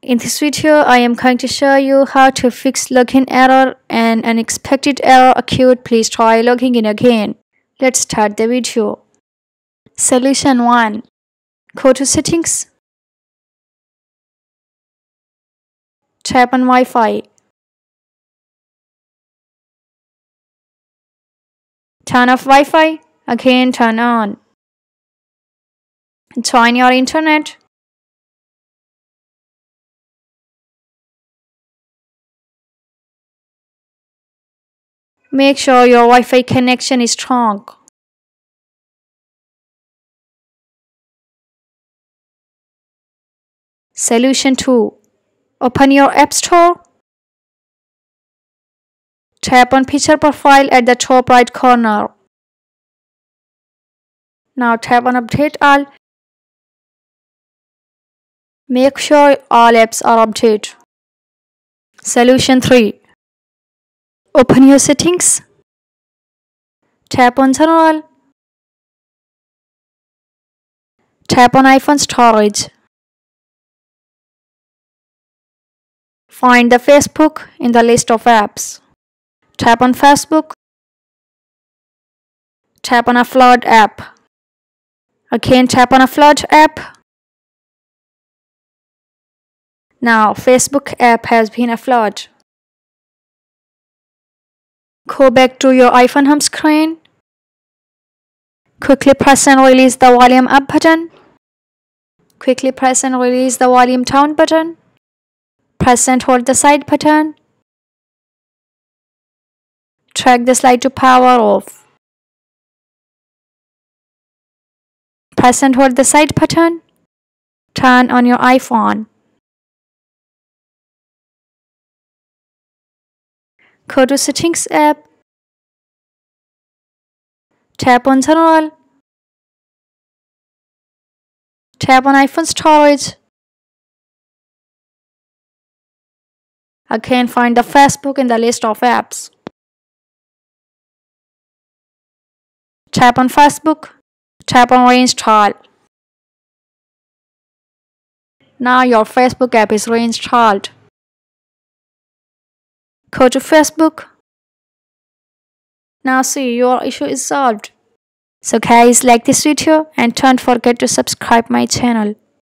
In this video, I am going to show you how to fix login error and unexpected error occurred. Please try logging in again. Let's start the video. Solution 1. Go to settings. Tap on Wi-Fi. Turn off Wi-Fi. Again turn on. Join your internet. Make sure your Wi-Fi connection is strong. Solution 2. Open your App Store. Tap on Picture Profile at the top right corner. Now tap on Update All. Make sure all apps are updated. Solution 3. Open your settings. Tap on General. Tap on iPhone Storage. Find the Facebook in the list of apps. Tap on Facebook. Tap on Offload App. Again tap on Offload App. Now Facebook app has been offload. Go back to your iPhone home screen. Quickly press and release the volume up button. Quickly press and release the volume down button. Press and hold the side button. Drag the slide to power off. Press and hold the side button. Turn on your iPhone. Go to Settings app. Tap on General. Tap on iPhone Storage. Again find the Facebook in the list of apps. Tap on Facebook. Tap on Reinstall. Now your Facebook app is reinstalled. Go to Facebook. Now see your issue is solved. So guys like this video and don't forget to subscribe my channel.